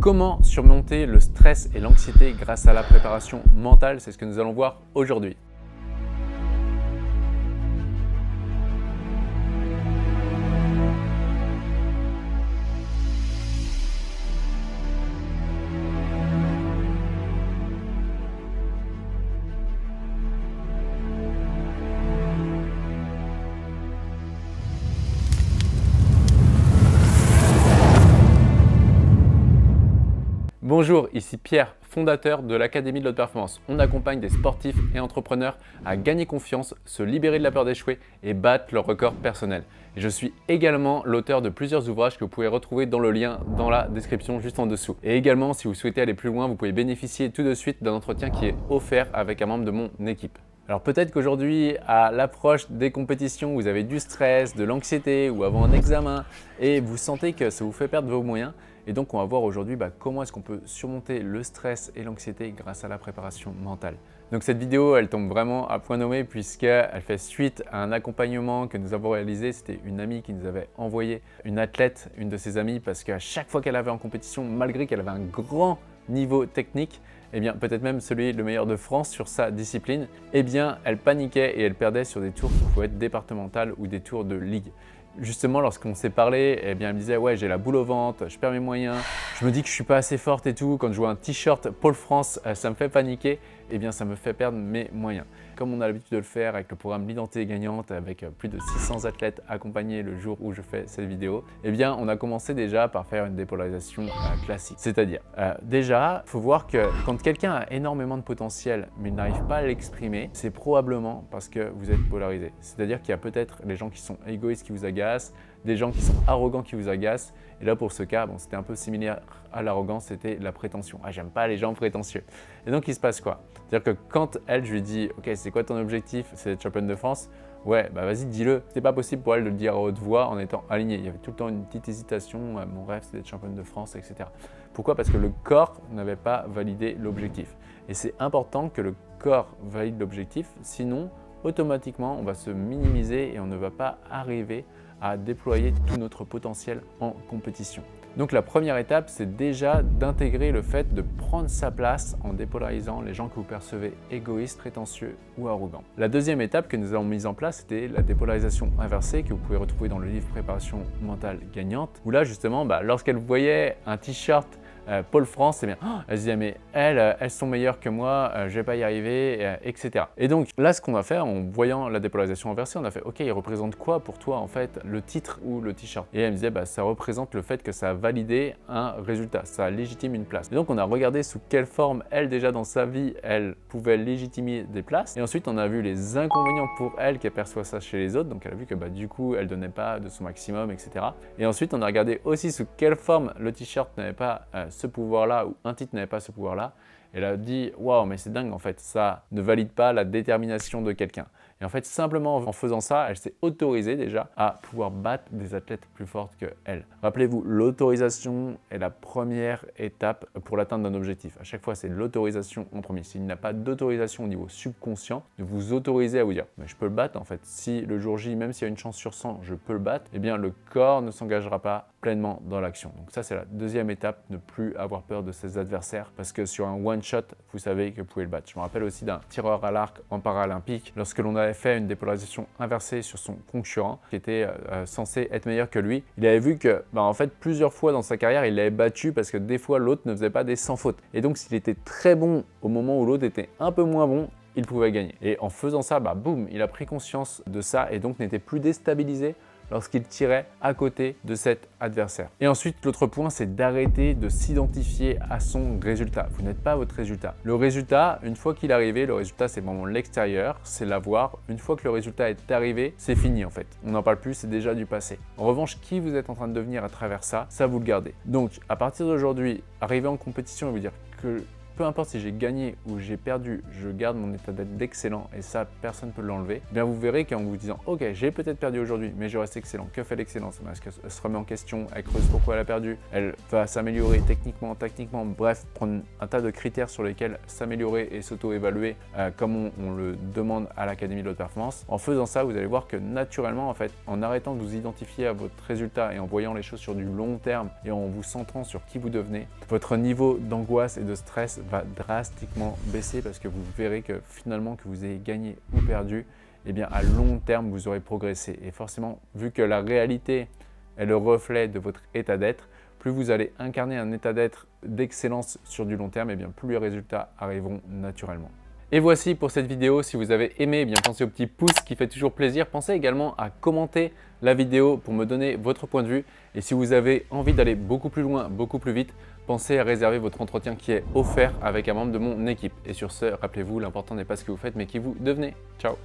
Comment surmonter le stress et l'anxiété grâce à la préparation mentale C'est ce que nous allons voir aujourd'hui. Bonjour, ici Pierre, fondateur de l'Académie de l'Haute Performance. On accompagne des sportifs et entrepreneurs à gagner confiance, se libérer de la peur d'échouer et battre leur record personnel. je suis également l'auteur de plusieurs ouvrages que vous pouvez retrouver dans le lien dans la description juste en dessous. Et également, si vous souhaitez aller plus loin, vous pouvez bénéficier tout de suite d'un entretien qui est offert avec un membre de mon équipe. Alors peut-être qu'aujourd'hui, à l'approche des compétitions, vous avez du stress, de l'anxiété ou avant un examen et vous sentez que ça vous fait perdre vos moyens. Et donc, on va voir aujourd'hui bah, comment est-ce qu'on peut surmonter le stress et l'anxiété grâce à la préparation mentale. Donc cette vidéo, elle tombe vraiment à point nommé puisqu'elle fait suite à un accompagnement que nous avons réalisé. C'était une amie qui nous avait envoyé une athlète, une de ses amies, parce qu'à chaque fois qu'elle avait en compétition, malgré qu'elle avait un grand niveau technique, eh bien peut-être même celui le meilleur de France sur sa discipline, eh bien elle paniquait et elle perdait sur des tours qui pouvaient être départementales ou des tours de ligue justement, lorsqu'on s'est parlé, eh bien, elle me disait Ouais, j'ai la boule au ventre, je perds mes moyens, je me dis que je suis pas assez forte et tout. Quand je vois un t-shirt Paul France, euh, ça me fait paniquer eh bien ça me fait perdre mes moyens. Comme on a l'habitude de le faire avec le programme L'identité gagnante, avec euh, plus de 600 athlètes accompagnés le jour où je fais cette vidéo, eh bien on a commencé déjà par faire une dépolarisation euh, classique. C'est-à-dire, euh, déjà, il faut voir que quand quelqu'un a énormément de potentiel mais n'arrive pas à l'exprimer, c'est probablement parce que vous êtes polarisé. C'est-à-dire qu'il y a peut-être les gens qui sont égoïstes qui vous agacent, des gens qui sont arrogants qui vous agacent. Et là, pour ce cas, bon, c'était un peu similaire à l'arrogance, c'était la prétention. Ah, j'aime pas les gens prétentieux. Et donc, il se passe quoi? C'est-à-dire que quand elle, je lui dis, OK, c'est quoi ton objectif? C'est d'être championne de France? Ouais, bah vas-y, dis-le. C'était pas possible pour elle de le dire à haute voix en étant alignée. Il y avait tout le temps une petite hésitation. Mon rêve, c'est d'être championne de France, etc. Pourquoi? Parce que le corps n'avait pas validé l'objectif. Et c'est important que le corps valide l'objectif, sinon, automatiquement, on va se minimiser et on ne va pas arriver à déployer tout notre potentiel en compétition. Donc la première étape, c'est déjà d'intégrer le fait de prendre sa place en dépolarisant les gens que vous percevez égoïstes, prétentieux ou arrogants. La deuxième étape que nous avons mise en place, c'était la dépolarisation inversée que vous pouvez retrouver dans le livre Préparation mentale gagnante, où là justement, bah, lorsqu'elle voyait un t-shirt euh, Paul France, c'est bien. Oh, elle disait, mais elles, euh, elles sont meilleures que moi, euh, je vais pas y arriver, etc. Et donc là, ce qu'on va faire en voyant la dépolarisation inversée, on a fait, ok, il représente quoi pour toi en fait le titre ou le t-shirt? Et elle me disait, bah, ça représente le fait que ça a validé un résultat, ça légitime une place. Et donc on a regardé sous quelle forme elle déjà dans sa vie, elle pouvait légitimer des places. Et ensuite on a vu les inconvénients pour elle qui perçoit ça chez les autres. Donc elle a vu que bah, du coup elle donnait pas de son maximum, etc. Et ensuite on a regardé aussi sous quelle forme le t-shirt n'avait pas ce pouvoir-là ou un titre n'avait pas ce pouvoir-là, elle a dit waouh, mais c'est dingue en fait, ça ne valide pas la détermination de quelqu'un. Et en fait, simplement en faisant ça, elle s'est autorisée déjà à pouvoir battre des athlètes plus fortes qu'elle. Rappelez-vous, l'autorisation est la première étape pour l'atteinte d'un objectif. À chaque fois, c'est l'autorisation en premier. S'il n'y a pas d'autorisation au niveau subconscient, de vous autoriser à vous dire mais je peux le battre en fait. Si le jour J, même s'il y a une chance sur 100, je peux le battre, eh bien le corps ne s'engagera pas pleinement dans l'action. Donc ça, c'est la deuxième étape, ne plus avoir peur de ses adversaires parce que sur un one-shot, vous savez que vous pouvez le battre. Je me rappelle aussi d'un tireur à l'arc en paralympique lorsque l'on avait fait une dépolarisation inversée sur son concurrent qui était euh, euh, censé être meilleur que lui. Il avait vu que, bah, en fait, plusieurs fois dans sa carrière, il l'avait battu parce que des fois l'autre ne faisait pas des sans fautes. Et donc, s'il était très bon au moment où l'autre était un peu moins bon, il pouvait gagner. Et en faisant ça, bah, boum, il a pris conscience de ça et donc n'était plus déstabilisé lorsqu'il tirait à côté de cet adversaire. Et ensuite, l'autre point, c'est d'arrêter de s'identifier à son résultat. Vous n'êtes pas votre résultat. Le résultat, une fois qu'il est arrivé, le résultat, c'est vraiment l'extérieur, c'est l'avoir. Une fois que le résultat est arrivé, c'est fini en fait. On n'en parle plus, c'est déjà du passé. En revanche, qui vous êtes en train de devenir à travers ça, ça vous le gardez. Donc, à partir d'aujourd'hui, arriver en compétition et vous dire que peu importe si j'ai gagné ou j'ai perdu, je garde mon état d'être d'excellent et ça, personne ne peut l'enlever. Eh bien, vous verrez qu'en vous disant, ok, j'ai peut-être perdu aujourd'hui, mais je reste excellent. Que fait l'excellence? Est-ce qu'elle se remet en question? Elle creuse pourquoi elle a perdu? Elle va s'améliorer techniquement, tactiquement, bref, prendre un tas de critères sur lesquels s'améliorer et s'auto-évaluer euh, comme on, on, le demande à l'Académie de l'Haute Performance. En faisant ça, vous allez voir que naturellement, en fait, en arrêtant de vous identifier à votre résultat et en voyant les choses sur du long terme et en vous centrant sur qui vous devenez, votre niveau d'angoisse et de stress va drastiquement baisser parce que vous verrez que finalement que vous ayez gagné ou perdu, eh bien à long terme vous aurez progressé. Et forcément, vu que la réalité est le reflet de votre état d'être, plus vous allez incarner un état d'être d'excellence sur du long terme, et eh bien plus les résultats arriveront naturellement. Et voici pour cette vidéo. Si vous avez aimé, eh bien pensez au petit pouce qui fait toujours plaisir. Pensez également à commenter la vidéo pour me donner votre point de vue. Et si vous avez envie d'aller beaucoup plus loin, beaucoup plus vite, pensez à réserver votre entretien qui est offert avec un membre de mon équipe. Et sur ce, rappelez-vous, l'important n'est pas ce que vous faites, mais qui vous devenez. Ciao